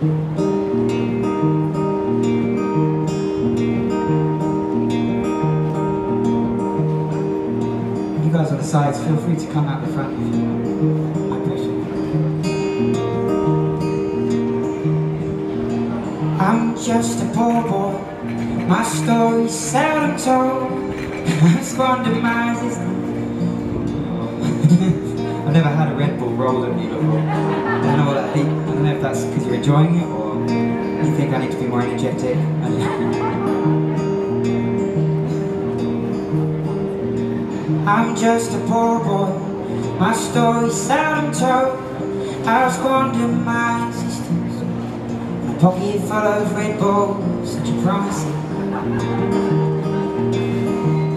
You guys on the sides, feel free to come out the front if you want. I appreciate it. I'm just a poor boy, my story's seldom told. Squandered my existence. I've never had a Red Bull roll at me before. I don't know what I think. I don't know if that's because you're enjoying it or you think I need to be more energetic. I'm just a poor boy, my story's seldom told. I've squandered my existence. My pocket full of Red Bull, such a promise.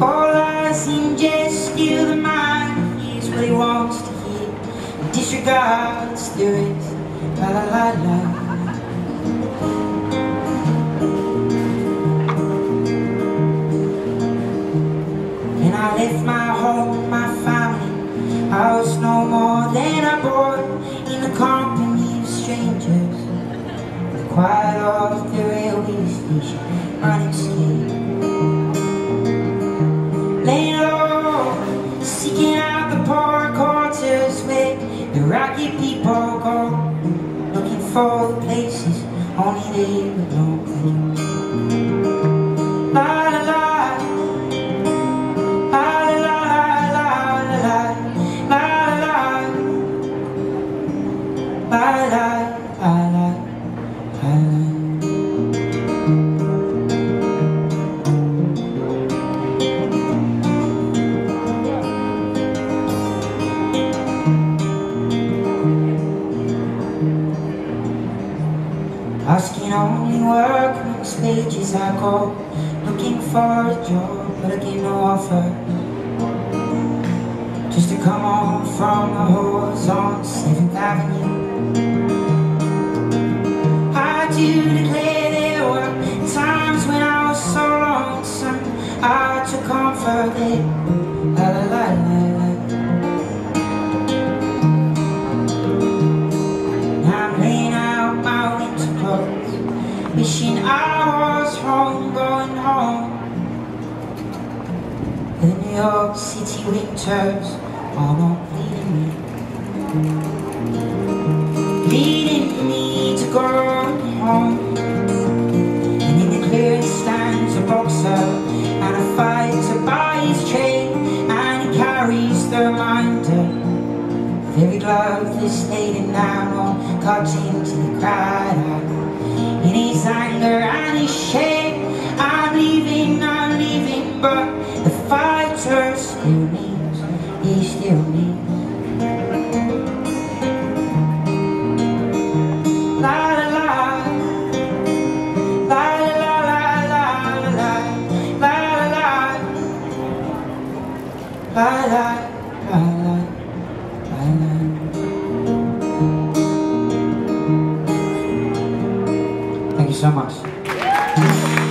All I seem just steal the mind, hears what hear. Disregards the rest, la la. And I left my home, my family I was no more than a boy In the company of strangers. The quiet of the railway station Running scared ragged people go Looking for the places only they belong only work pages I go Looking for a job but I get no offer. Just to come home from the horse on 7th Avenue. I do declare there were times when I was so lonesome. I took comfort there. La la la New York City winters are not leading me. Leading me to go home. And in the clearing stands a boxer And a fighter by his trade And he carries the reminder of every glove that's laid down or cut into the crowd. In his anger and his shame fighter still needs, he still la la la La la la La la la la Thank you so much.